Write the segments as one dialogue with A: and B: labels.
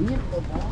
A: Мир, баба.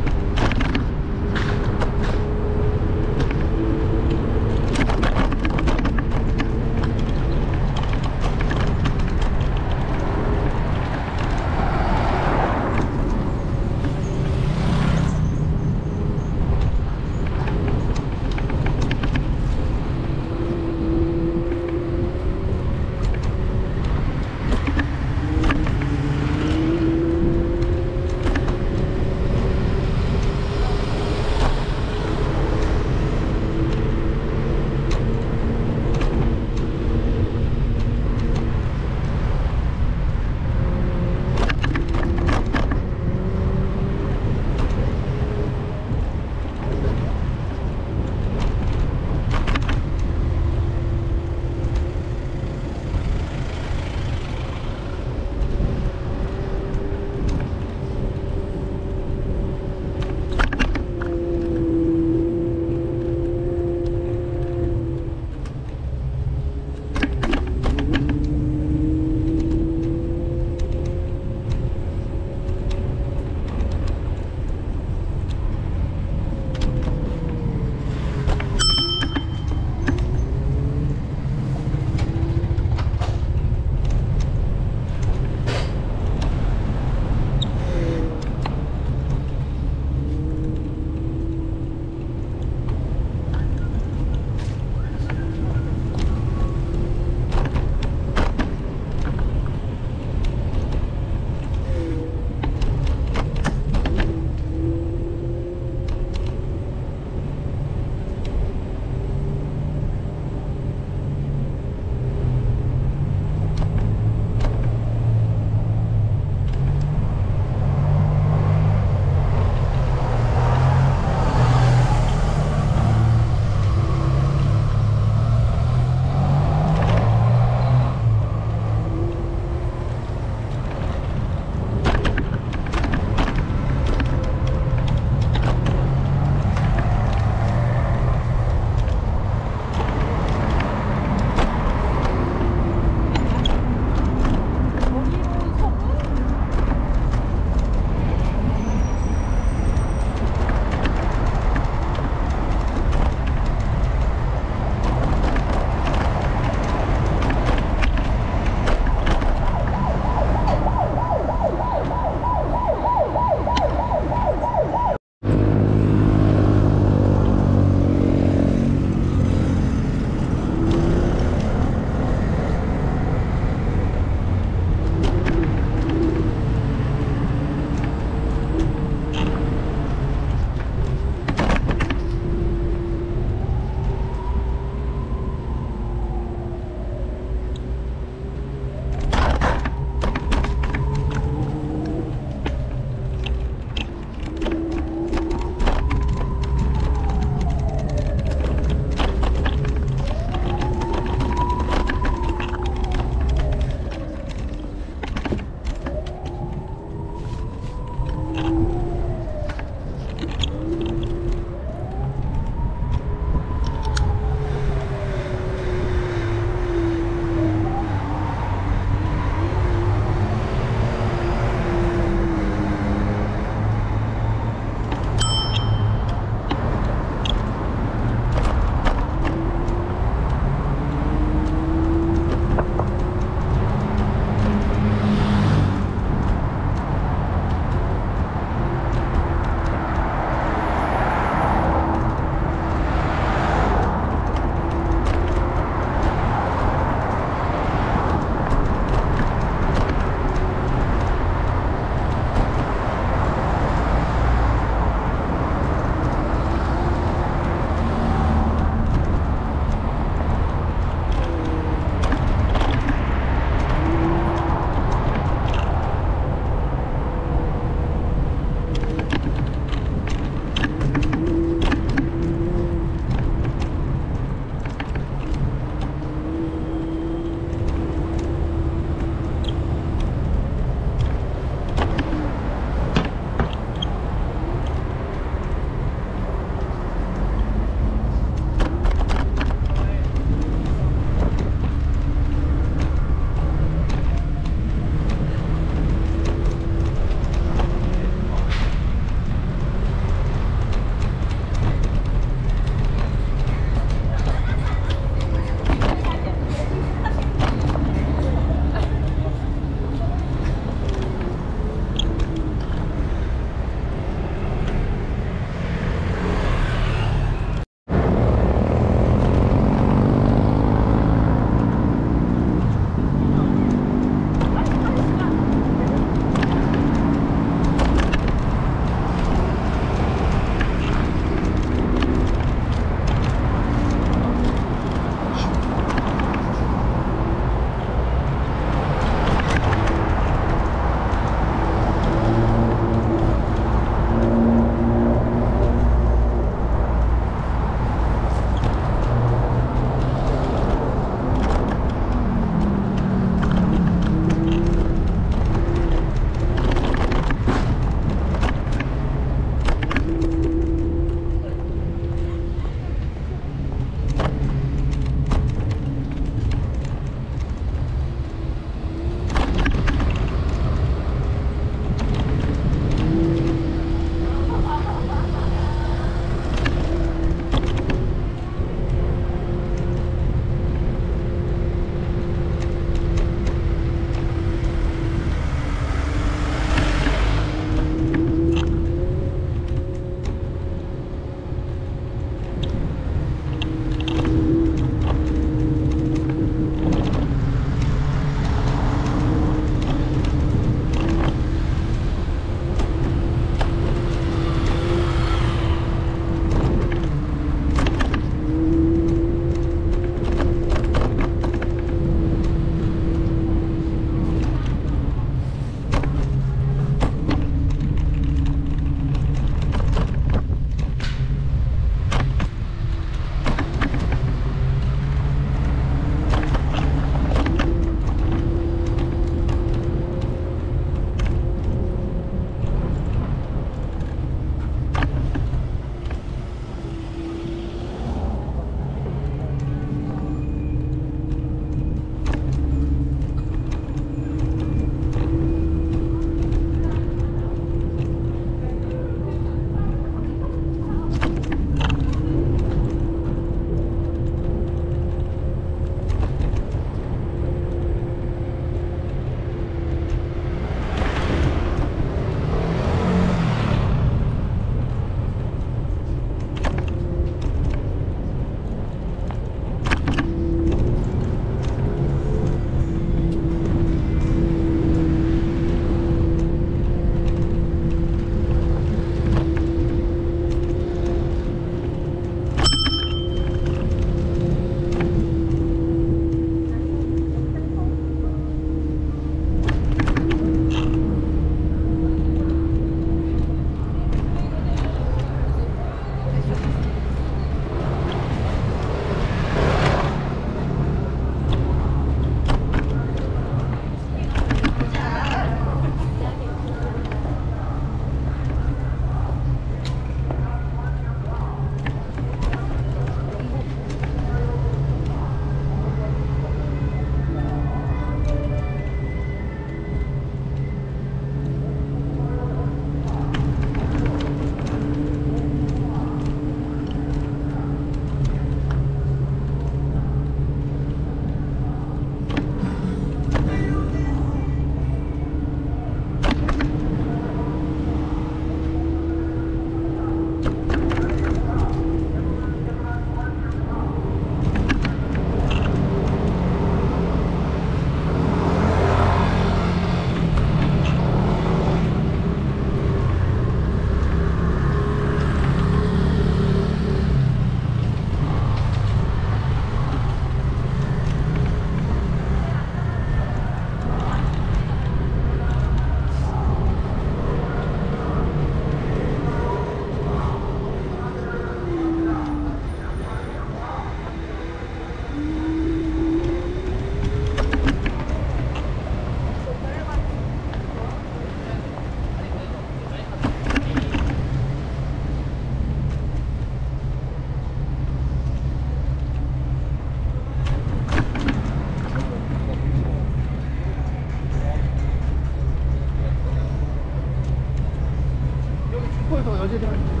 A: Thank you.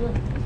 A: 이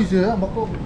B: 그때부터 막 오는 거 이제 막 또.